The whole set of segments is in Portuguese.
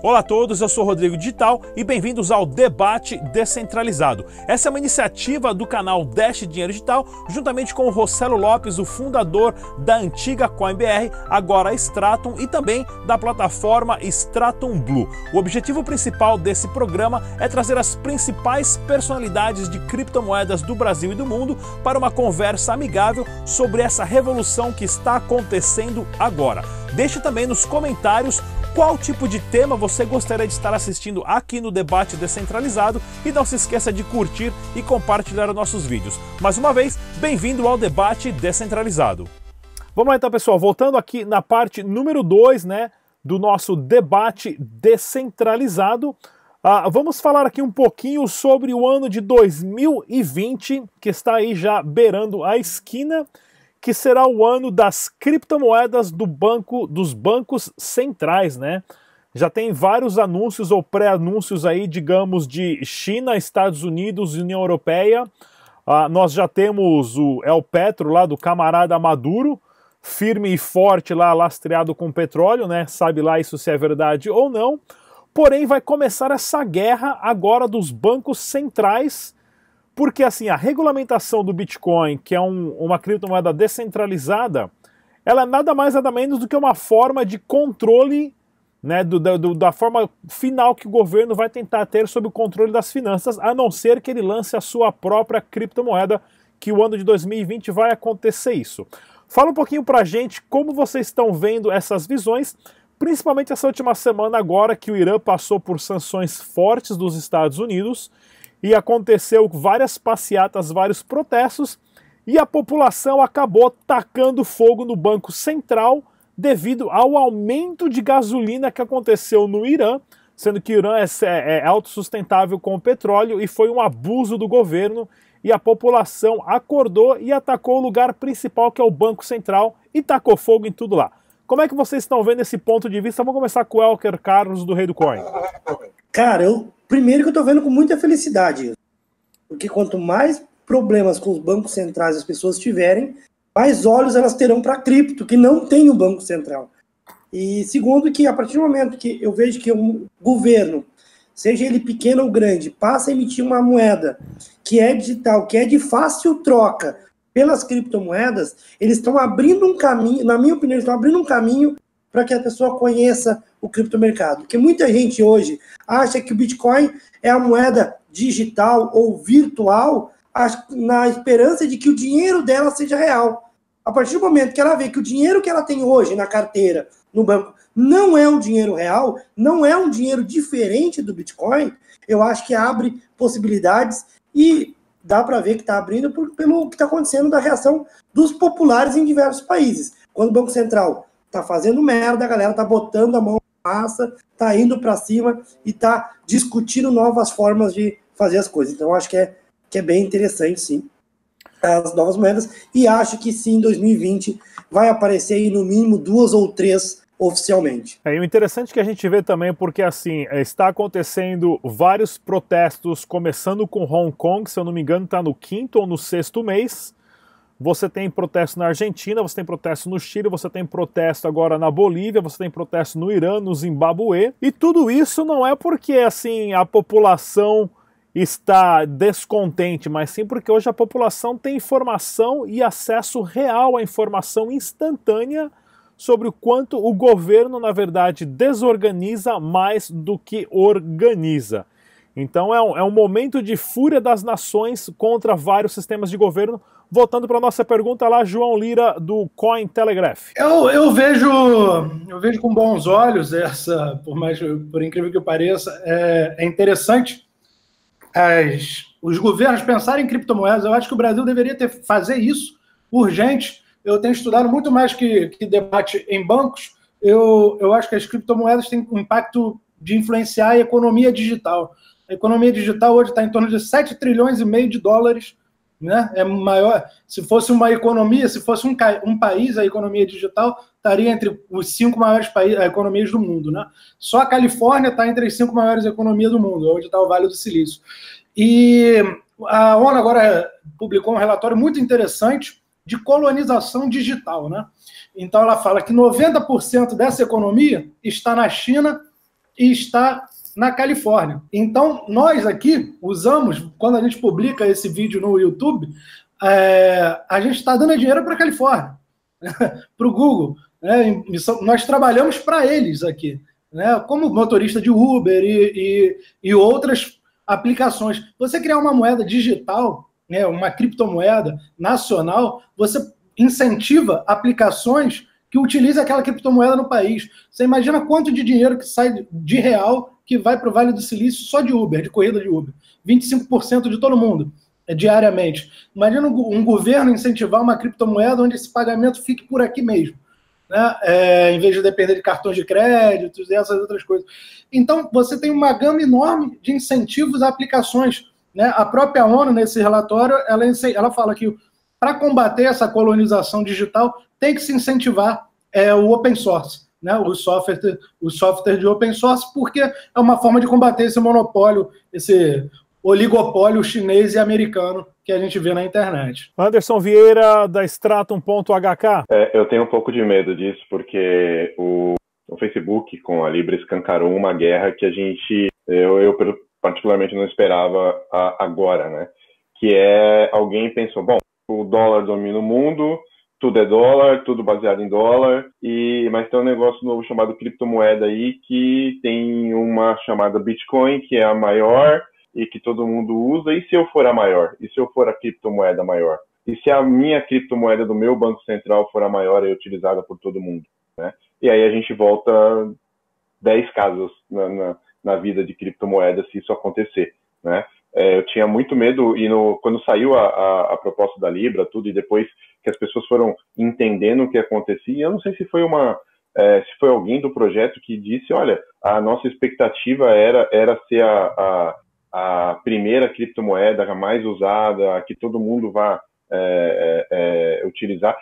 Olá a todos, eu sou Rodrigo Digital e bem-vindos ao Debate Descentralizado. Essa é uma iniciativa do canal Dash Dinheiro Digital, juntamente com o Rossello Lopes, o fundador da antiga CoinBR, agora Stratum, e também da plataforma Stratum Blue. O objetivo principal desse programa é trazer as principais personalidades de criptomoedas do Brasil e do mundo para uma conversa amigável sobre essa revolução que está acontecendo agora. Deixe também nos comentários qual tipo de tema você gostaria de estar assistindo aqui no Debate Descentralizado e não se esqueça de curtir e compartilhar nossos vídeos. Mais uma vez, bem-vindo ao Debate Descentralizado. Vamos lá então, pessoal, voltando aqui na parte número 2, né, do nosso debate descentralizado. Uh, vamos falar aqui um pouquinho sobre o ano de 2020, que está aí já beirando a esquina que será o ano das criptomoedas do banco dos bancos centrais, né? Já tem vários anúncios ou pré-anúncios aí, digamos, de China, Estados Unidos e União Europeia. Ah, nós já temos o El Petro lá do camarada Maduro, firme e forte lá, lastreado com petróleo, né? Sabe lá isso se é verdade ou não. Porém, vai começar essa guerra agora dos bancos centrais porque assim, a regulamentação do Bitcoin, que é um, uma criptomoeda descentralizada, ela é nada mais nada menos do que uma forma de controle né, do, do, da forma final que o governo vai tentar ter sobre o controle das finanças, a não ser que ele lance a sua própria criptomoeda, que o ano de 2020 vai acontecer isso. Fala um pouquinho pra gente como vocês estão vendo essas visões, principalmente essa última semana agora que o Irã passou por sanções fortes dos Estados Unidos e aconteceu várias passeatas, vários protestos, e a população acabou tacando fogo no Banco Central devido ao aumento de gasolina que aconteceu no Irã, sendo que o Irã é, é, é autossustentável com o petróleo e foi um abuso do governo e a população acordou e atacou o lugar principal que é o Banco Central e tacou fogo em tudo lá. Como é que vocês estão vendo esse ponto de vista? Vamos começar com o Elker Carlos do Rei do Coin. Cara, eu primeiro que eu tô vendo com muita felicidade. Porque quanto mais problemas com os bancos centrais as pessoas tiverem, mais olhos elas terão para cripto, que não tem o Banco Central. E segundo, que a partir do momento que eu vejo que um governo, seja ele pequeno ou grande, passa a emitir uma moeda que é digital, que é de fácil troca pelas criptomoedas, eles estão abrindo um caminho, na minha opinião, estão abrindo um caminho para que a pessoa conheça o criptomercado. Porque muita gente hoje acha que o Bitcoin é a moeda digital ou virtual na esperança de que o dinheiro dela seja real. A partir do momento que ela vê que o dinheiro que ela tem hoje na carteira, no banco, não é um dinheiro real, não é um dinheiro diferente do Bitcoin, eu acho que abre possibilidades e dá para ver que está abrindo por, pelo que está acontecendo da reação dos populares em diversos países. Quando o Banco Central tá fazendo merda, a galera tá botando a mão na massa, tá indo para cima e tá discutindo novas formas de fazer as coisas. Então, acho que é, que é bem interessante, sim, as novas moedas. E acho que sim, em 2020 vai aparecer aí no mínimo duas ou três oficialmente. É, o interessante que a gente vê também, porque assim, está acontecendo vários protestos, começando com Hong Kong, se eu não me engano, está no quinto ou no sexto mês. Você tem protesto na Argentina, você tem protesto no Chile, você tem protesto agora na Bolívia, você tem protesto no Irã, no Zimbabue. E tudo isso não é porque assim a população está descontente, mas sim porque hoje a população tem informação e acesso real à informação instantânea sobre o quanto o governo, na verdade, desorganiza mais do que organiza. Então é um, é um momento de fúria das nações contra vários sistemas de governo. Voltando para nossa pergunta lá, João Lira, do Cointelegraph. Eu, eu, vejo, eu vejo com bons olhos essa, por mais por incrível que pareça, é, é interessante as, os governos pensarem em criptomoedas. Eu acho que o Brasil deveria ter, fazer isso urgente. Eu tenho estudado muito mais que, que debate em bancos. Eu, eu acho que as criptomoedas têm um impacto de influenciar a economia digital. A economia digital hoje está em torno de 7 trilhões e meio de dólares. Né? É maior. Se fosse uma economia, se fosse um, um país, a economia digital estaria entre os cinco maiores países, economias do mundo. Né? Só a Califórnia está entre as cinco maiores economias do mundo, onde está o Vale do Silício. E a ONU agora publicou um relatório muito interessante de colonização digital. Né? Então ela fala que 90% dessa economia está na China e está na Califórnia. Então, nós aqui usamos, quando a gente publica esse vídeo no YouTube, é, a gente está dando dinheiro para a Califórnia, para o Google. Né? Nós trabalhamos para eles aqui, né? como motorista de Uber e, e, e outras aplicações. Você criar uma moeda digital, né, uma criptomoeda nacional, você incentiva aplicações que utilizem aquela criptomoeda no país. Você imagina quanto de dinheiro que sai de real que vai para o Vale do Silício só de Uber, de corrida de Uber. 25% de todo mundo é, diariamente. Imagina um, governo incentivar uma criptomoeda onde esse pagamento fique por aqui mesmo. Né? É, em vez de depender de cartões de crédito e essas outras coisas. Então, você tem uma gama enorme de incentivos a aplicações. Né? A própria ONU, nesse relatório, ela, ela fala que para combater essa colonização digital, tem que se incentivar é, o open source, né? o, software, o software de open source, porque é uma forma de combater esse monopólio, esse oligopólio chinês e americano que a gente vê na internet. Anderson Vieira, da Stratum.hk. É, eu tenho um pouco de medo disso, porque o, o Facebook com a Libra escancarou uma guerra que a gente, eu, eu particularmente não esperava a, agora, né? Que é alguém pensou, bom, o dólar domina o mundo, tudo é dólar, tudo baseado em dólar, e mas tem um negócio novo chamado criptomoeda aí que tem uma chamada Bitcoin, que é a maior e que todo mundo usa. E se eu for a maior? E se eu for a criptomoeda maior? E se a minha criptomoeda do meu banco central for a maior e utilizada por todo mundo? Né? E aí a gente volta 10 casos na, na, na vida de criptomoeda se isso acontecer. Né? É, eu tinha muito medo e no, quando saiu a, a, a, proposta da Libra, tudo, e depois que as pessoas foram entendendo o que acontecia, eu não sei se foi uma é, se foi alguém do projeto que disse, olha, a nossa expectativa era, era ser a, a, a primeira criptomoeda a mais usada, a que todo mundo vá é, é, é utilizar.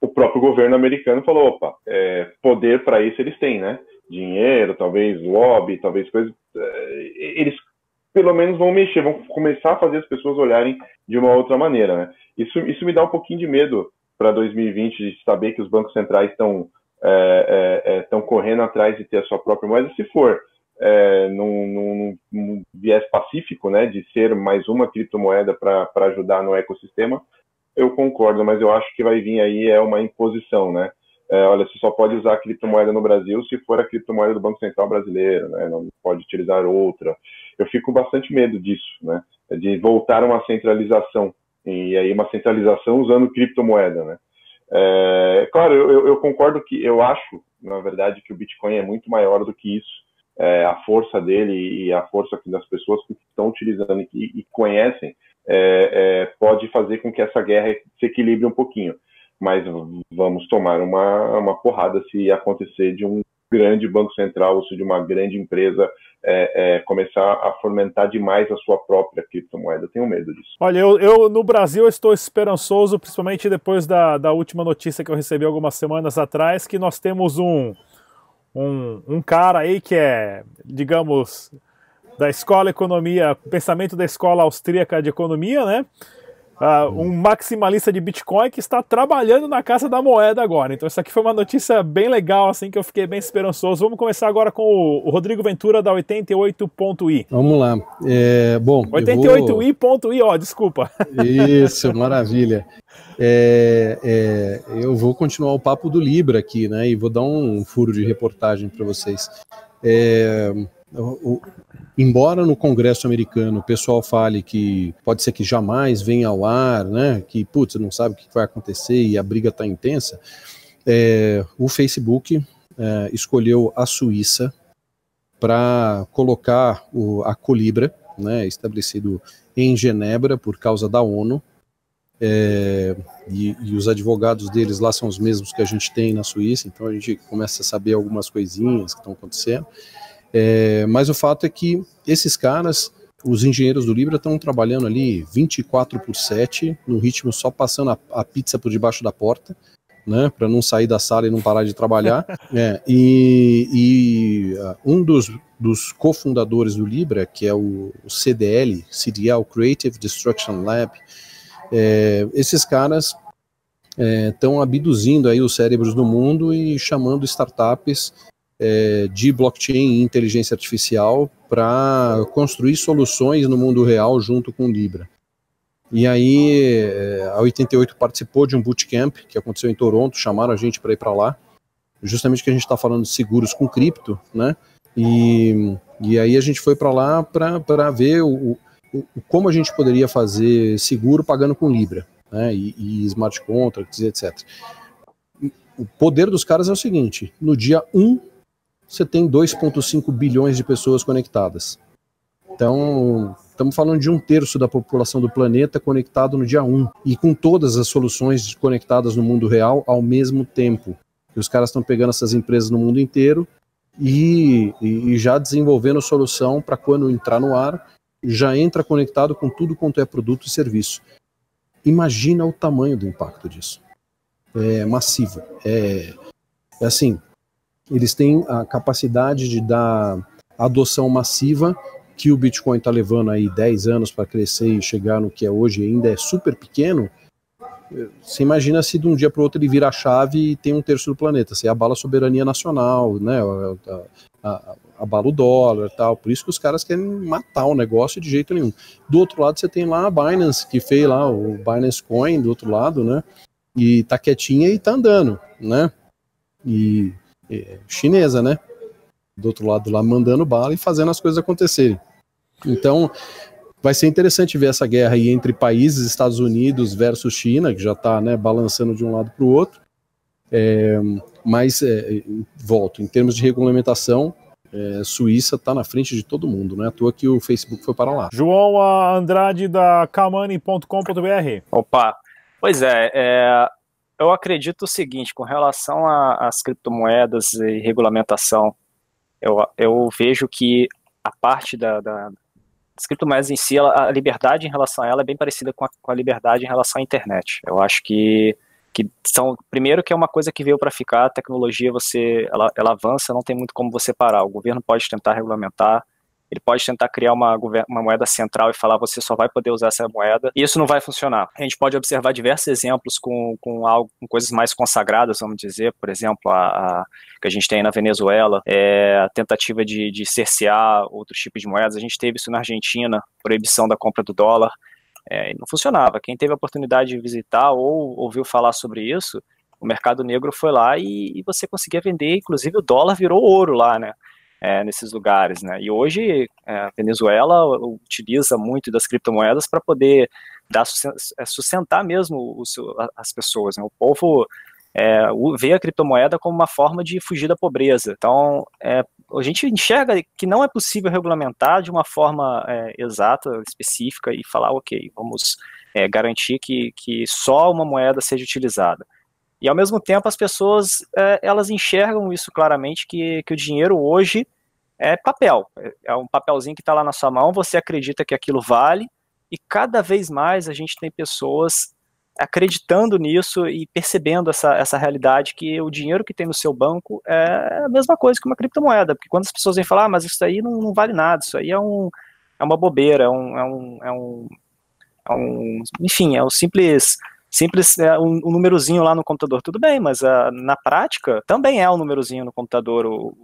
O próprio governo americano falou, opa, é, poder para isso eles têm, né? Dinheiro, talvez lobby, talvez coisas. Eles pelo menos vão mexer, vão começar a fazer as pessoas olharem de uma outra maneira, né? Isso, isso me dá um pouquinho de medo para 2020 de saber que os bancos centrais estão é, é, é, correndo atrás de ter a sua própria moeda, se for é, num, num, num, viés pacífico, né, de ser mais uma criptomoeda para ajudar no ecossistema, eu concordo, mas eu acho que vai vir aí é uma imposição, né? É, olha, você só pode usar criptomoeda no Brasil se for a criptomoeda do Banco Central brasileiro, né? Não pode utilizar outra eu fico bastante medo disso, né? De voltar a uma centralização e aí uma centralização usando criptomoeda, né? É, claro, eu, eu, concordo que eu acho, na verdade, que o Bitcoin é muito maior do que isso. É, a força dele e a força das pessoas que estão utilizando e, e conhecem é, é, pode fazer com que essa guerra se equilibre um pouquinho. Mas vamos tomar uma, uma porrada se acontecer de um grande banco central ou se de uma grande empresa é, é, começar a fomentar demais a sua própria criptomoeda. Tenho medo disso. Olha, eu, eu no Brasil estou esperançoso, principalmente depois da, da última notícia que eu recebi algumas semanas atrás, que nós temos um, um, um cara aí que é, digamos, da escola economia, pensamento da escola austríaca de economia, né? Uh, um maximalista de Bitcoin que está trabalhando na Casa da Moeda agora. Então, isso aqui foi uma notícia bem legal, assim, que eu fiquei bem esperançoso. Vamos começar agora com o, Rodrigo Ventura da 88.i. Vamos lá. É, bom, 88i.i, vou... ó, desculpa. Isso, maravilha. É, é, eu vou continuar o papo do Libra aqui, né? E vou dar um furo de reportagem para vocês. É, o, embora no Congresso americano o pessoal fale que pode ser que jamais venha ao ar, né, que putz, não sabe o que vai acontecer e a briga está intensa, é, o Facebook é, escolheu a Suíça para colocar o, a Colibra, né, estabelecido em Genebra por causa da ONU, é, e, e, os advogados deles lá são os mesmos que a gente tem na Suíça, então a gente começa a saber algumas coisinhas que estão acontecendo. É, mas o fato é que esses caras, os engenheiros do Libra, estão trabalhando ali 24 por 7, no ritmo só passando a, a pizza por debaixo da porta, né, para não sair da sala e não parar de trabalhar. é, e, e uh, um dos, dos cofundadores do Libra, que é o, o CDL, CDL Creative Destruction Lab, é, esses caras estão é, abduzindo aí os cérebros do mundo e chamando startups é, de blockchain e inteligência artificial para construir soluções no mundo real junto com Libra. E aí é, a 88 participou de um bootcamp que aconteceu em Toronto, chamaram a gente para ir para lá, justamente que a gente está falando de seguros com cripto, né? E, e aí a gente foi para lá para ver o, o, como a gente poderia fazer seguro pagando com Libra, né? E, e smart contracts, etc. O poder dos caras é o seguinte: no dia 1 você tem 2,5 bilhões de pessoas conectadas. Então, estamos falando de um terço da população do planeta conectado no dia 1 e com todas as soluções conectadas no mundo real ao mesmo tempo. E os caras estão pegando essas empresas no mundo inteiro e, e, já desenvolvendo solução para quando entrar no ar, já entra conectado com tudo quanto é produto e serviço. Imagina o tamanho do impacto disso. É massivo. É, é assim, eles têm a capacidade de dar adoção massiva que o Bitcoin está levando aí 10 anos para crescer e chegar no que é hoje ainda é super pequeno. Você imagina se de um dia para o outro ele vira a chave e tem um terço do planeta. Você abala a soberania nacional, né? abala o dólar tal. Por isso que os caras querem matar o negócio de jeito nenhum. Do outro lado, você tem lá a Binance, que fez lá o Binance Coin do outro lado, né? E tá quietinha e tá andando, né? E é, chinesa, né? Do outro lado lá mandando bala e fazendo as coisas acontecerem. Então, vai ser interessante ver essa guerra aí entre países, Estados Unidos versus China, que já está né, balançando de um lado para o outro. É, mas, é, volto, em termos de regulamentação, é, Suíça está na frente de todo mundo, não é à toa que o Facebook foi para lá. João Andrade da Kamani.com.br. Opa, pois é, é, eu acredito o seguinte, com relação às criptomoedas e regulamentação, eu, eu vejo que a parte da, da das criptomoedas em si, ela, a liberdade em relação a ela é bem parecida com a, com a liberdade em relação à internet. Eu acho que que são primeiro que é uma coisa que veio para ficar a tecnologia você ela, ela avança não tem muito como você parar o governo pode tentar regulamentar ele pode tentar criar uma, uma moeda central e falar você só vai poder usar essa moeda, e isso não vai funcionar. A gente pode observar diversos exemplos com, com, algo, com coisas mais consagradas, vamos dizer, por exemplo, a, a que a gente tem na Venezuela, é a tentativa de, de cercear outros tipos de moedas. A gente teve isso na Argentina, proibição da compra do dólar, é, não funcionava. Quem teve a oportunidade de visitar ou ouviu falar sobre isso, o mercado negro foi lá e, e você conseguia vender, inclusive o dólar virou ouro lá, né? É, nesses lugares, né? E hoje é, a Venezuela utiliza muito das criptomoedas para poder dar é, sustentar mesmo as pessoas. Né? O povo é, vê a criptomoeda como uma forma de fugir da pobreza. Então, é, a gente enxerga que não é possível regulamentar de uma forma é, exata, específica e falar, ok, vamos é, garantir que, que só uma moeda seja utilizada. E ao mesmo tempo as pessoas é, elas enxergam isso claramente que, que o dinheiro hoje é papel, é um papelzinho que está lá na sua mão, você acredita que aquilo vale e cada vez mais a gente tem pessoas acreditando nisso e percebendo essa, essa realidade que o dinheiro que tem no seu banco é a mesma coisa que uma criptomoeda, porque quando as pessoas vêm falar, ah, mas isso aí não, não vale nada, isso aí é, um, é uma bobeira, é um, é um, é um, é um enfim, é um simples simples é um, um númerozinho lá no computador, tudo bem, mas uh, na prática também é um númerozinho no computador o,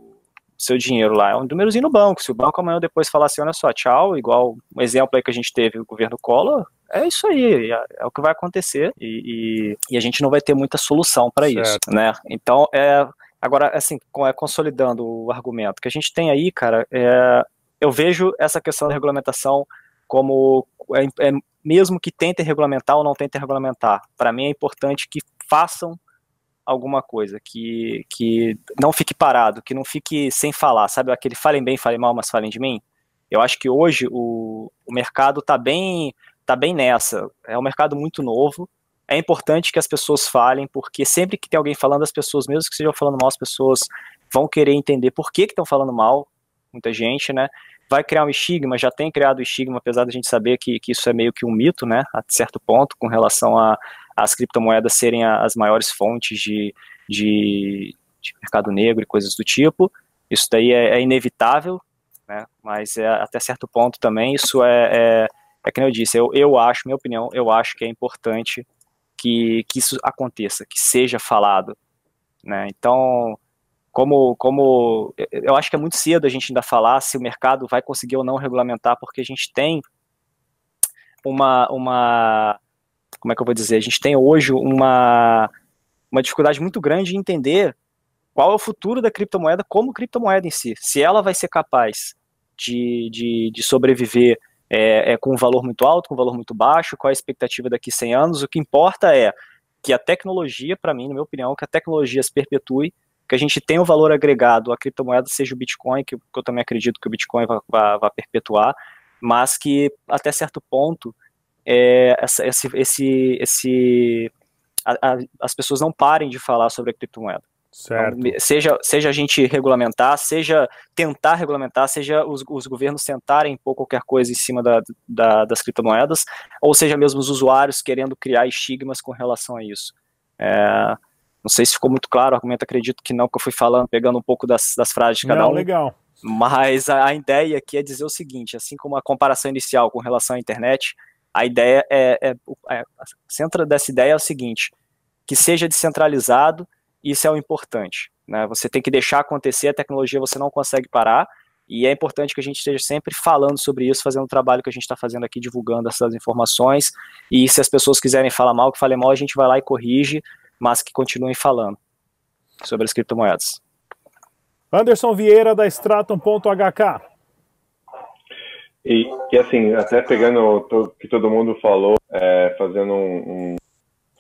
seu dinheiro lá, é um númerozinho no banco. Se o banco amanhã depois falar assim, olha só, tchau, igual um exemplo aí que a gente teve, o governo Collor, é isso aí, é, é o que vai acontecer e, e, e, a gente não vai ter muita solução para isso, né? Então, é, agora, assim, é, consolidando o argumento que a gente tem aí, cara, é, eu vejo essa questão da regulamentação como é, é, mesmo que tentem regulamentar ou não tentem regulamentar, para mim é importante que façam alguma coisa, que, que não fique parado, que não fique sem falar, sabe? Aquele falem bem, falem mal, mas falem de mim. Eu acho que hoje o, o mercado está bem, tá bem nessa. É um mercado muito novo. É importante que as pessoas falem, porque sempre que tem alguém falando, as pessoas, mesmo que estejam falando mal, as pessoas vão querer entender por que estão falando mal, muita gente, né? Vai criar um estigma, já tem criado estigma, apesar da gente saber que, que isso é meio que um mito, né, a certo ponto, com relação a as criptomoedas serem as maiores fontes de, de, de mercado negro e coisas do tipo. Isso daí é, é inevitável, né, mas é, até certo ponto também isso é, é, é que eu disse, eu, eu acho, minha opinião, eu acho que é importante que, que isso aconteça, que seja falado, né, então como, como eu acho que é muito cedo a gente ainda falar se o mercado vai conseguir ou não regulamentar, porque a gente tem uma, uma como é que eu vou dizer, a gente tem hoje uma, uma dificuldade muito grande de entender qual é o futuro da criptomoeda como criptomoeda em si, se ela vai ser capaz de, de, de sobreviver é, é, com um valor muito alto, com um valor muito baixo, qual é a expectativa daqui a 100 anos, o que importa é que a tecnologia, para mim, na minha opinião, que a tecnologia se perpetue, que a gente tenha o um valor agregado, a criptomoeda seja o Bitcoin, que, eu também acredito que o Bitcoin vai, vai, perpetuar, mas que até certo ponto é, essa, esse, esse, esse a, a, as pessoas não parem de falar sobre a criptomoeda. Certo. Então, seja, seja a gente regulamentar, seja tentar regulamentar, seja os, os governos tentarem impor qualquer coisa em cima da, da, das criptomoedas, ou seja mesmo os usuários querendo criar estigmas com relação a isso. É, não sei se ficou muito claro o argumento, acredito que não, que eu fui falando, pegando um pouco das, das frases de cada não, um. legal. Mas a, a ideia aqui é dizer o seguinte, assim como a comparação inicial com relação à internet, a ideia é, é, é, centro dessa ideia é o seguinte, que seja descentralizado, isso é o importante. Né? Você tem que deixar acontecer, a tecnologia você não consegue parar, e é importante que a gente esteja sempre falando sobre isso, fazendo o trabalho que a gente está fazendo aqui, divulgando essas informações, e se as pessoas quiserem falar mal, que falem mal, a gente vai lá e corrige, mas que continuem falando sobre as criptomoedas. Anderson Vieira, da Stratum.hk. E, e assim, até pegando o que todo mundo falou, é, fazendo um, um,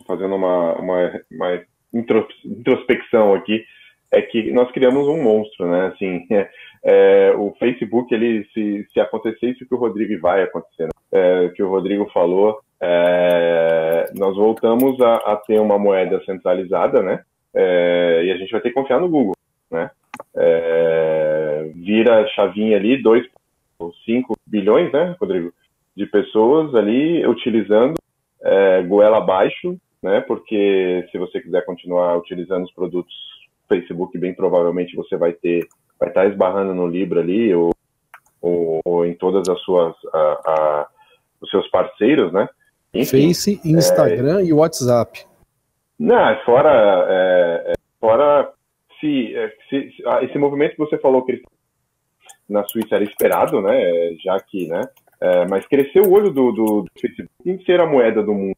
fazendo uma, uma, uma introspecção aqui, é que nós criamos um monstro, né? Assim, é, é, o Facebook, ele se, se acontecer isso que o Rodrigo vai acontecer, né? é, que o Rodrigo falou, é, nós voltamos a, a, ter uma moeda centralizada, né? É, e a gente vai ter que confiar no Google, né? É, vira a chavinha ali, 2,5 bilhões, né, Rodrigo? De pessoas ali utilizando goela abaixo né? Porque se você quiser continuar utilizando os produtos Facebook, bem provavelmente você vai ter, vai estar esbarrando no Libra ali ou, ou, ou em todas as suas, a, a, os seus parceiros, né? Enfim, Face, Instagram é, e WhatsApp. Não, fora, é, é fora se, é, se, ah, esse movimento que você falou que na Suíça era esperado, né? Já que, né? É, mas cresceu o olho do, do, do Facebook em ser a moeda do mundo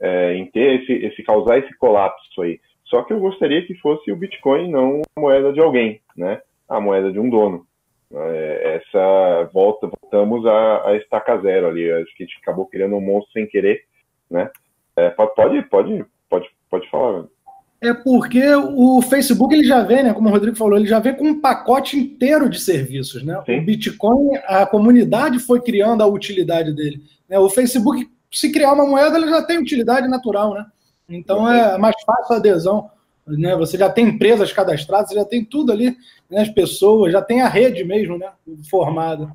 é, em ter esse, esse causar esse colapso aí. Só que eu gostaria que fosse o Bitcoin não a moeda de alguém, né? A moeda de um dono. É, essa volta, voltamos a, a estaca zero ali. Acho que a gente acabou criando um monstro sem querer, né? É, pode, pode, pode, pode falar. É porque o Facebook ele já vem, né? Como o Rodrigo falou, ele já vem com um pacote inteiro de serviços, né? Sim. O Bitcoin, a comunidade foi criando a utilidade dele. Né? O Facebook se criar uma moeda, ela já tem utilidade natural, né? Então é mais fácil a adesão. Né? Você já tem empresas cadastradas, já tem tudo ali, né? as pessoas, já tem a rede mesmo né? formada.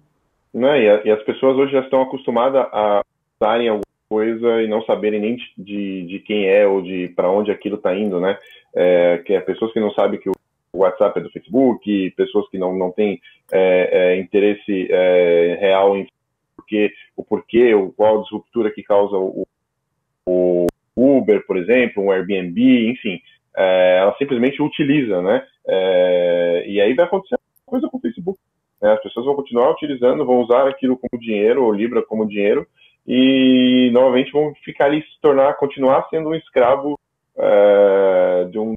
Né? E, a, e as pessoas hoje já estão acostumadas a usarem alguma coisa e não saberem nem de, de quem é ou de para onde aquilo está indo, né? É, que é pessoas que não sabem que o WhatsApp é do Facebook, pessoas que não, não têm é, é, interesse é, real em porquê, o porquê, o, qual a disruptura que causa o, o Uber, por exemplo, um Airbnb, enfim, é, ela simplesmente utiliza, né? É, e aí vai acontecer coisa com o Facebook. Né? As pessoas vão continuar utilizando, vão usar aquilo como dinheiro, ou Libra como dinheiro, e novamente vão ficar ali, se tornar, continuar sendo um escravo é, de um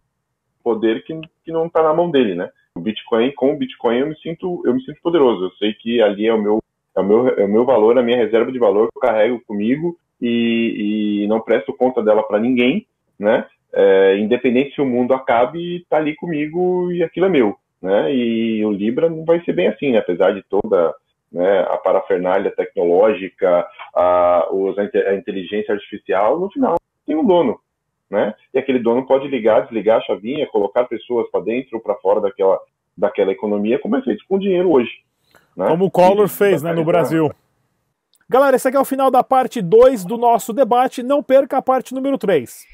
poder que, que não está na mão dele, né? O Bitcoin, com o Bitcoin eu me sinto, eu me sinto poderoso. Eu sei que ali é o meu é o meu, é o meu valor, a minha reserva de valor que eu carrego comigo e, e não presto conta dela para ninguém, né? É, independente se o mundo acabe, está ali comigo e aquilo é meu, né? E o Libra não vai ser bem assim, né? apesar de toda né, a parafernália tecnológica, a, a inteligência artificial, no final tem um dono, né? E aquele dono pode ligar, desligar a chavinha, colocar pessoas para dentro ou para fora daquela, daquela economia, como é feito com dinheiro hoje. Né? Como o Collor fez né, no Brasil. Galera, esse aqui é o final da parte 2 do nosso debate. Não perca a parte número 3.